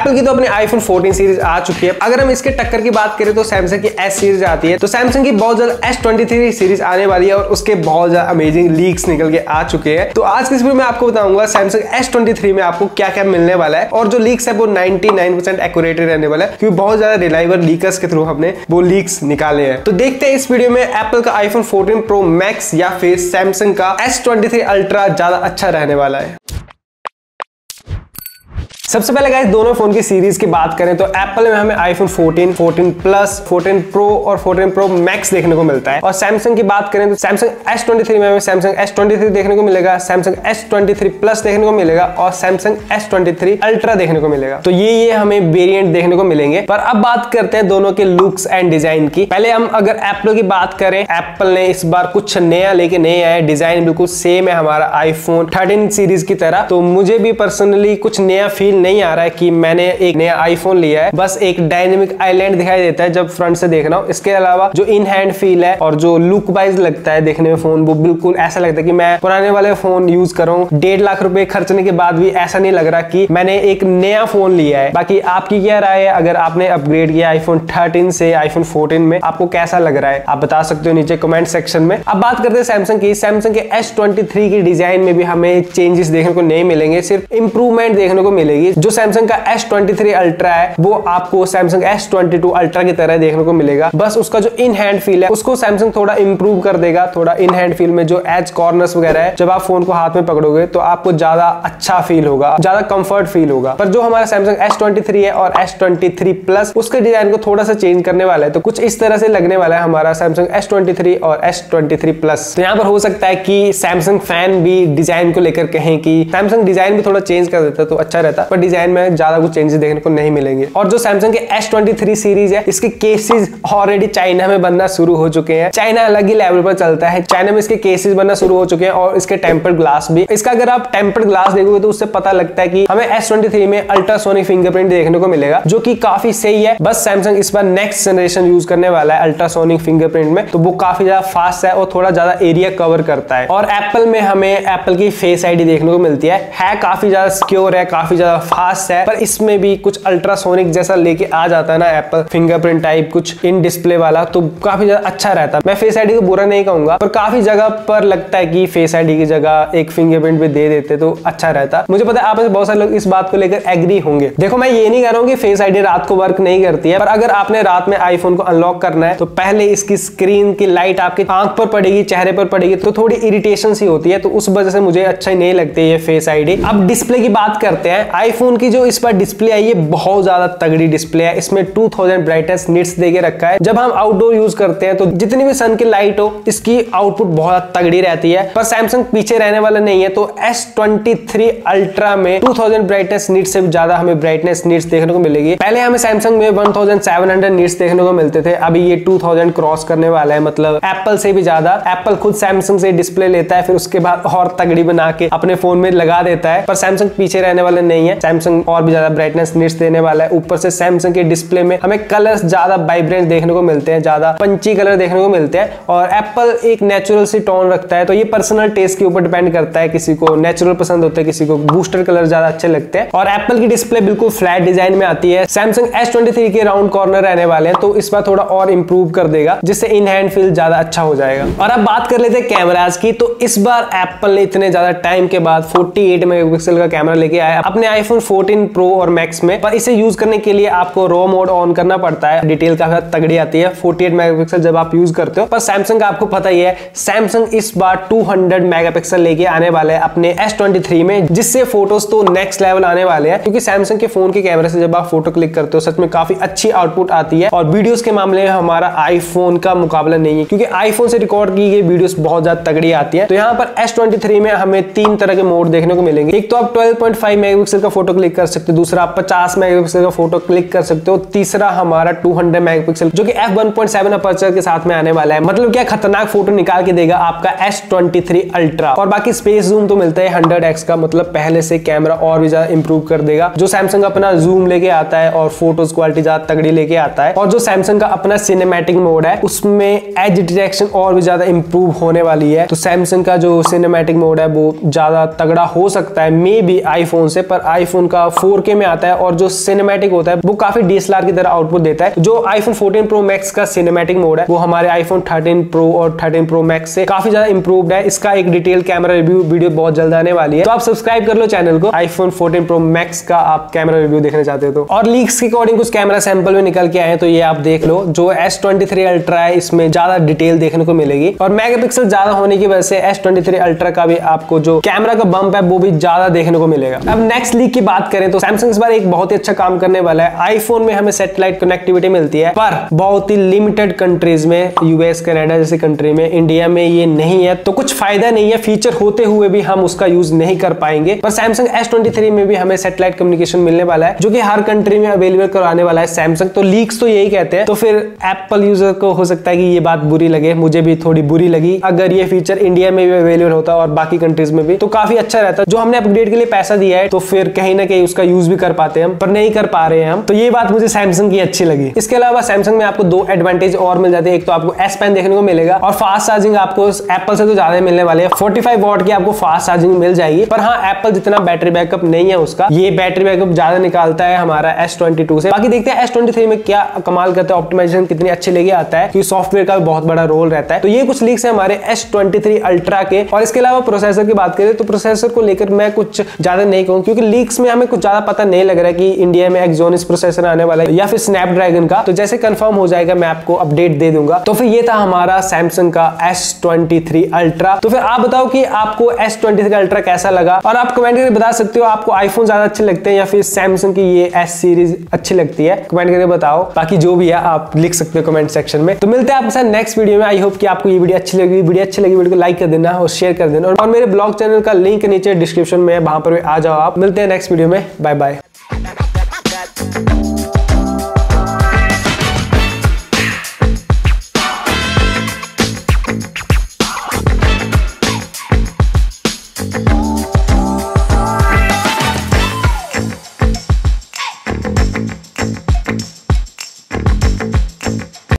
Apple की तो अपनी आईफोन 14 सीरीज़ आ चुकी है। अगर हम इसके टक्कर की बात करें तो सैमसंग की एस सीरीज़ आती है। तो सैमसंग की बहुत ज़्यादा एस ट्वेंटी सीरीज़ आने वाली है और उसके बहुत ज़्यादा अमेजिंग लीक्स निकल के आ चुके हैं। तो आज की में आपको बताऊँगा सैमसंग एस ट्वेंटी में आपको क्या क्या मिलने वाला है और जो लीक्स है वो 99% एक्यूरेट रहने वाला है क्योंकि बहुत ज़्यादा रिलायबल लीकर्स के थ्रू हमने वो लीक्स निकाले हैं। तो देखते हैं इस वीडियो में एप्पल का आईफोन 14 प्रो मैक्स या फिर सैमसंग का S23 अल्ट्रा ज़्यादा अच्छा रहने वाला है। सबसे पहले गाइस दोनों फ़ोन की सीरीज़ की बात करें तो एप्पल में हमें आईफोन 14, 14 प्लस 14 प्रो और 14 प्रो मैक्स देखने को मिलता है। और सैमसंग की बात करें तो सैमसंग S23 में हमें सैमसंग S23 देखने को मिलेगा सैमसंग S23 प्लस देखने को मिलेगा और सैमसंग S23 अल्ट्रा देखने को मिलेगा। तो ये ये हमें वेरियंट देखने को मिलेंगे। पर अब बात करते हैं दोनों के लुक्स एंड डिज़ाइन की। पहले हम अगर एप्पल की बात करें एप्पल ने इस बार कुछ नया लेके नहीं आया डिज़ाइन बिल्कुल सेम है हमारा आईफोन थर्टीन सीरीज़ की तरह। तो मुझे भी पर्सनली कुछ नया फील नहीं आ रहा है कि मैंने एक नया आईफोन लिया है। बस एक डायनेमिक आईलैंड दिखाई देता है जब फ्रंट से देखना हो। इसके अलावा जो इन हैंड फील है और जो लुक वाइज लगता है देखने में फ़ोन वो बिल्कुल ऐसा लगता है कि मैं पुराने वाले फ़ोन यूज़ करूँ डेढ़ लाख रुपए खर्चने के बाद भी ऐसा नहीं लग रहा कि मैंने एक नया फ़ोन लिया है। बाकी आपकी क्या राय है? अगर आपने अपग्रेड किया आईफोन थर्टीन से आईफोन फोर्टीन में, आपको कैसा लग रहा है? आप बता सकते हो नीचे कमेंट सेक्शन में। अब बात करते हैं सैमसंग की। सैमसंग के एस की डिज़ाइन में भी हमें चेंजेस देखने को नहीं मिलेंगे। सिर्फ़ इंप्रूवमेंट देखने को मिलेगी। जो सैमसंग का S23 अल्ट्रा है, वो आपको सैमसंग S22 अल्ट्रा की तरह देखने को मिलेगा। बस उसका जो इन हैंड फील है, उसको सैमसंग थोड़ा इंप्रूव कर देगा, थोड़ा इन हैंड फील में जो एज कॉर्नर्स वगैरह है, जब आप फ़ोन को हाथ में पकड़ोगे तो आपको ज़्यादा अच्छा फील होगा, ज़्यादा कंफर्ट फील होगा। पर जो हमारा सैमसंग S23 है और S23 प्लस उसके डिज़ाइन को थोड़ा सा चेंज करने वाला है तो कुछ इस तरह से लगने वाला है हमारा सैमसंग S23 और S23 प्लस तो यहाँ पर हो सकता है कि सैमसंग फ़ैन भी डिज़ाइन को लेकर कहें कि सैमसंग डिज़ाइन भी थोड़ा चेंज कर देता तो अच्छा रहता पर डिज़ाइन में ज़्यादा कुछ चेंजेस देखने को नहीं मिलेंगे। और जो सैमसंग के S23 सीरीज़ है, इसके केसेस ऑलरेडी चाइना में बनना शुरू हो चुके हैं। चाइना अलग ही लेवल पर चलता है। चाइना में इसके केसेस बनना शुरू हो चुके हैं और इसके टेम्पर्ड ग्लास भी। इसका अगर आप टेम्पर्ड ग्लास देखोगे तो उससे पता लगता है कि हमें S23 में अल्ट्रासोनिक फिंगरप्रिंट देखने को मिलेगा, जो की काफ़ी सही है। बस सैमसंग इस बार नेक्स्ट जनरेशन यूज़ करने वाला है अल्ट्रासोनिक फिंगरप्रिंट में। तो वो काफ़ी ज़्यादा फास्ट है और थोड़ा ज़्यादा एरिया कवर करता है। और एप्पल में हमें एप्पल की फेस आईडी देखने को मिलती है। है काफ़ी ज़्यादा सिक्योर है, काफ़ी ज़्यादा फास्ट है, पर इसमें भी कुछ अल्ट्रासोनिक जैसा लेके आ जाता है ना एप्पल फिंगरप्रिंट टाइप कुछ इन डिस्प्ले वाला तो काफ़ी ज़्यादा अच्छा रहता है। मैं फेस आईडी को बुरा नहीं कहूँगा, पर काफ़ी जगह पर लगता है कि फेस आईडी की जगह एक फिंगरप्रिंट भी दे देते तो अच्छा रहता। मुझे पता है आप बहुत सारे लोग इस बात को लेकर एग्री होंगे। देखो, मैं ये नहीं कह रहा हूँ कि फेस आईडी रात को वर्क नहीं करती है, पर अगर आपने रात में आईफोन को अनलॉक करना है तो पहले इसकी स्क्रीन की लाइट आपकी आँख पर पड़ेगी, चेहरे पर पड़ेगी तो थोड़ी इरिटेशन सी होती है तो उस वजह से मुझे अच्छा नहीं लगती है फेस आईडी अब डिस्प्ले की बात करते हैं आईफोन की जो इस पर डिस्प्ले है ये बहुत ज़्यादा तगड़ी डिस्प्ले है। इसमें 2000 ब्राइटनेस निट्स देके रखा है। जब हम आउटडोर यूज़ करते हैं तो जितनी भी सन की लाइट हो, इसकी आउटपुट बहुत तगड़ी रहती है। पर सैमसंग पीछे रहने वाला नहीं है तो S23 अल्ट्रा में 2000 ब्राइटनेस निट्स से ज़्यादा हमें ब्राइटनेस निट्स देखने को मिलेगी। पहले हमें सैमसंग में 1700 नीट्स देखने को मिलते थे। अभी ये 2000 क्रॉस करने वाला है मतलब एप्पल से भी ज़्यादा। एप्पल खुद सैमसंग से डिस्प्ले लेता है, फिर उसके बाद और तगड़ी बना के अपने फ़ोन में लगा देता है। पर सैमसंग पीछे रहने वाले नहीं है। सैमसंग और भी ज़्यादा ब्राइटनेस निट्स देने वाला है। ऊपर से सैमसंग के डिस्प्ले में हमें कलर्स ज़्यादा वाइब्रेंट देखने को मिलते हैं, ज़्यादा पंची कलर देखने को मिलते हैं। और एप्पल एक नेचुरल सी टोन रखता है तो ये पर्सनल टेस्ट के ऊपर डिपेंड करता है किसी को नेचुरल पसंद होता है, किसी को बूस्टर कलर ज़्यादा अच्छे लगते हैं। और एप्पल की डिस्प्ले बिल्कुल फ्लैट डिज़ाइन में आती है। सैमसंग एस के राउंड कॉर्नर रहने वाले हैं तो इस बार थोड़ा और इंप्रूव कर देगा, जिससे इन हैंड फील ज़्यादा अच्छा हो जाएगा। और अब बात कर लेते हैं कैमराज की तो इस बार एप्पल ने इतने ज़्यादा टाइम के बाद 48 मेगापिक्सल का कैमरा लेके आया। अपने आईफोन 14 प्रो और मैक्स में, पर इसे यूज़ करने के लिए आपको रो मोड ऑन करना पड़ता है। डिटेल काफ़ी तगड़ी आती है। 48 मेगापिक्सल जब आप यूज़ करते हो, पर सैमसंग का आपको पता ही है सैमसंग इस बार 200 मेगापिक्सल लेके आने वाले हैं अपने S23 में, जिससे फ़ोटोज़ तो नेक्स्ट लेवल आने वाले हैं। क्योंकि सैमसंग के फ़ोन के कैमरे से जब आप फ़ोटो क्लिक करते हो, सच में काफ़ी अच्छी आउटपुट आती है। और वीडियोस के मामले में हमारा आईफोन का मुकाबला नहीं है, क्योंकि आईफोन से रिकॉर्ड की गई वीडियोस बहुत ज़्यादा तगड़ी आती है। तो यहाँ पर S23 में हमें तीन तरह के मोड देखने को मिलेंगे। एक तो आप 12.5 मेगापिक्सल का फ़ोटो क्लिक कर सकते हो, दूसरा आप 50 मेगापिक्सल का फ़ोटो क्लिक कर सकते हो, तीसरा हमारा 200 मेगापिक्सल जो कि f 1.7 अपर्चर के साथ में आने वाला है। मतलब क्या खतरनाक फ़ोटो निकाल के देगा आपका S23 अल्ट्रा और बाकी स्पेस जूम तो मिलता है 100x का मतलब पहले से कैमरा और भी ज़्यादा इंप्रूव कर देगा। जो सैमसंग अपना जूम लेके आता है और फ़ोटोज़ क्वालिटी ज़्यादा तगड़ी लेके आता है, और जो सैमसंग का अपना सिनेमेटिक मोड है, उसमें एज डिटेक्शन और भी ज़्यादा इंप्रूव होने वाली है। तो सैमसंग का जो सिनेमेटिक मोड है, वो ज़्यादा तगड़ा हो सकता है मे बी आईफोन से, पर आईफोन का फोर में आता है और जो सिनेमेटिक होता है, वो काफ़ी डीएसएलआर की तरह आउटपुट देता है। जो आईफोन फोर्टीन प्रो मैक्स का सिनेमेटिक मोड है, वो हमारे आईफोन थर्टीन प्रो और थर्टीन प्रो मैक्स से काफ़ी ज़्यादा इंप्रूव है। इसका एक डिटेल कैमरा रिव्यू वीडियो बहुत जल्द आने वाली है। तो आप सब्सक्राइब कर लो चैनल को। आईफोन फोर्टीन प्रो मैक्स का आप कैमरा रिव्यू देखना चाहते हो तो। और लीक्स के अकॉर्डिंग कुछ कैमरा सैंपल में निकल के आए तो ये आप देख लो। जो एस अल्ट्रा है, इसमें ज़्यादा डिटेल देखने को मिलेगी। और मेगापिक्सल ज़्यादा होने की वजह से एस अल्ट्रा का भी आपको जो कैमरा का बम्प है, वो भी ज़्यादा देखने को मिलेगा। अब नेक्स्ट लीक बात करें तो सैमसंग इस बार एक बहुत ही अच्छा काम करने वाला है। आईफोन में हमें सेटेलाइट कनेक्टिविटी मिलती है, पर बहुत ही लिमिटेड कंट्रीज़ में यूएस कनाडा जैसे कंट्री में इंडिया में ये नहीं है। तो कुछ फ़ायदा नहीं है फीचर होते हुए भी हम उसका यूज़ नहीं कर पाएँगे। पर सैमसंग एस में भी हमें सेटेलाइट कम्युनिकेशन मिलने वाला है, जो कि हर कंट्री में अवेलेबल करवाने वाला है सैमसंग तो लीक्स तो यही कहते हैं। तो फिर एप्पल यूज़र को हो सकता है कि ये बात बुरी लगे, मुझे भी थोड़ी बुरी लगी, अगर ये फीचर इंडिया में भी अवेलेबल होता और बाकी कंट्रीज़ में भी तो काफ़ी अच्छा रहता। जो हमने अपडेट के लिए पैसा दिया है तो फिर कहीं ना कहीं उसका यूज़ भी कर पाते हैं पर नहीं कर पा रहे हैं हम। तो ये बात मुझे सैमसंग की अच्छी लगी। इसके अलावा सैमसंग में आपको दो एडवांटेज और मिल जाते हैं। एक तो आपको एस पेन देखने को मिलेगा और फास्ट चार्जिंग आपको एप्पल से तो ज़्यादा मिलने वाले हैं। फोर्टी फाइव वॉट की आपको फास्ट चार्जिंग मिल जाएगी। पर हाँ एप्पल जितना बैटरी बैकअप नहीं है उसका, ये बैटरी बैकअप ज़्यादा निकालता है हमारा एस ट्वेंटी टू से। बाकी देखते हैं एस ट्वेंटी थ्री में क्या कमाल करते हैं ऑप्टिमाइजेशन कितनी अच्छी लेके आता है, क्योंकि सॉफ्टवेयर का बहुत बड़ा रोल रहता है। तो ये कुछ लीक्स है हमारे एस ट्वेंटी थ्री अल्ट्रा के। और इसके अलावा प्रोसेसर की बात करें तो प्रोसेसर को लेकर मैं कुछ ज़्यादा नहीं कहूँ, क्योंकि लीक्स में हमें कुछ ज़्यादा पता नहीं लग रहा है कि इंडिया में एक्सोनिस प्रोसेसर आने वाला है या फिर स्नैपड्रैगन का। तो जैसे कंफर्म हो जाएगा, मैं आपको अपडेट दे दूँगा। तो फिर ये था हमारा सैमसंग का एस ट्वेंटी थ्री अल्ट्रा तो फिर आप बताओ कि आपको एस ट्वेंटी थ्री अल्ट्रा कैसा लगा? और आप कमेंट करके बता सकते हो, आपको आईफोन ज़्यादा अच्छे लगते हैं या फिर सैमसंग की ये एस सीरीज़ अच्छी लगती है? कमेंट करके बताओ। बाकी जो भी है, आप लिख सकते हो कमेंट सेक्शन में। तो मिलते हैं आपके नेक्स्ट वीडियो में। आई होप कि आपको ये वीडियो अच्छी लगी। वीडियो अच्छी लगी, वीडियो को लाइक कर देना और शेयर कर देना। और मेरे ब्लॉग चैनल का लिंक नीचे डिस्क्रिप्शन में वहाँ पर आ जाओ आप। मिलते हैं नेक्स्ट वीडियो में बाय बाय